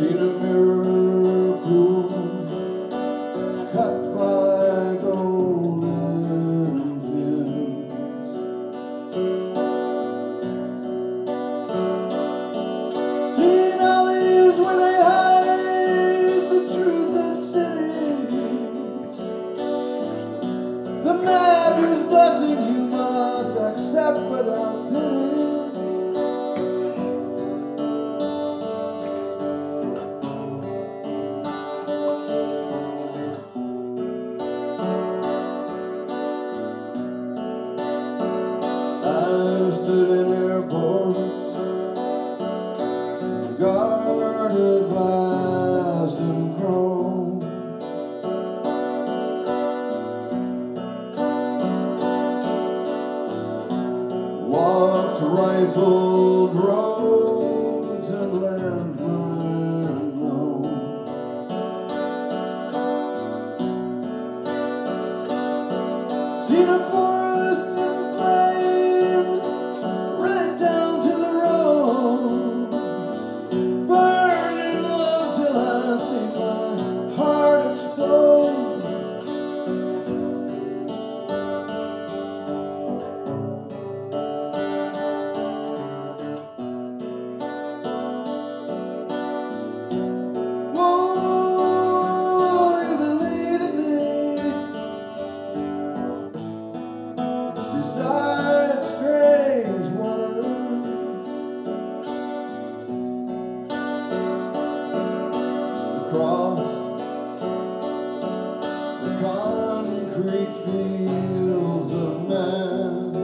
Seen a pool cut by golden fins. Seen alleys where they hide the truth of cities. The man whose blessing you must accept without pity. Stood in airports, guarded glass and chrome. Walked rifled across the concrete fields of man.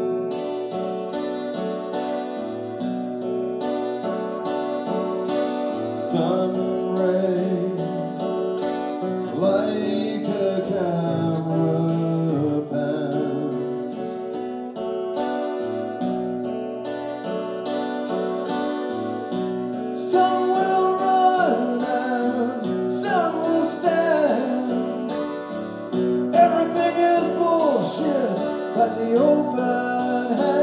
Sun rays light. But the open hand.